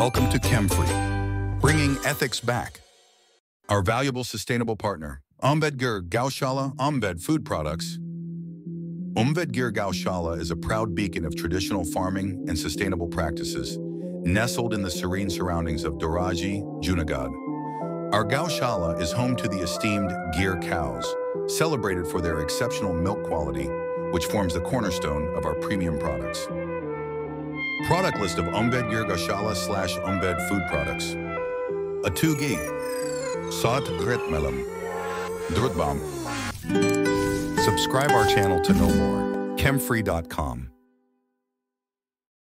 Welcome to Kemfree, bringing ethics back. Our valuable sustainable partner, Omved Gir Gaushala Omved Food Products. Omved Gir Gaushala is a proud beacon of traditional farming and sustainable practices, nestled in the serene surroundings of Dhoraji, Junagadh. Our Gaushala is home to the esteemed Gir cows, celebrated for their exceptional milk quality, which forms the cornerstone of our premium products. Product list of Omved Gir Gaushala slash Omved food products. Atugi, Saat Gritmelam, Drutbam. Subscribe our channel to know more. Kemfree.com.